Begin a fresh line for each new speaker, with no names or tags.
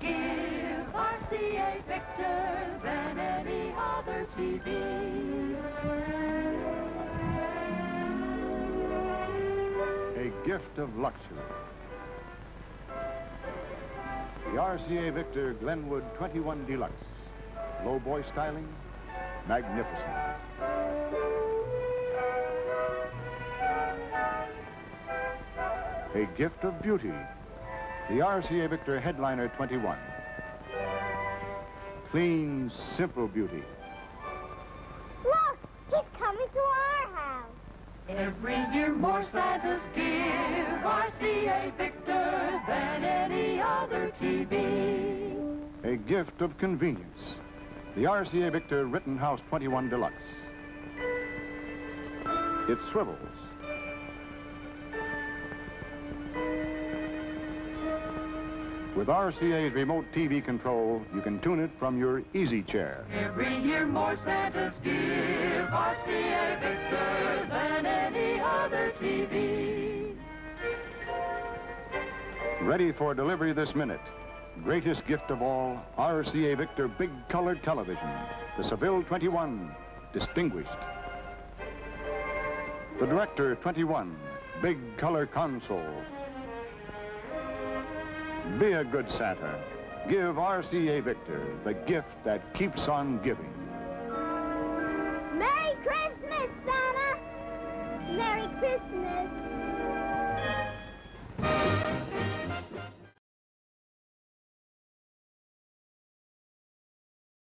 give RCA than any other TV. A gift of luxury. The RCA Victor Glenwood 21 Deluxe. Lowboy styling, magnificent. a gift of beauty the RCA Victor Headliner 21. Clean, simple beauty.
Look, he's coming to our house.
Every year more Santas give RCA Victor than any other TV.
A gift of convenience. The RCA Victor Rittenhouse 21 Deluxe. It swivels. With RCA's remote TV control, you can tune it from your easy chair.
Every year more Santas give RCA Victor than any other TV.
Ready for delivery this minute. Greatest gift of all, RCA Victor Big Color Television. The Seville 21, distinguished. The Director 21, Big Color Console. Be a good Santa. Give RCA Victor the gift that keeps on giving.
Merry Christmas, Santa! Merry Christmas.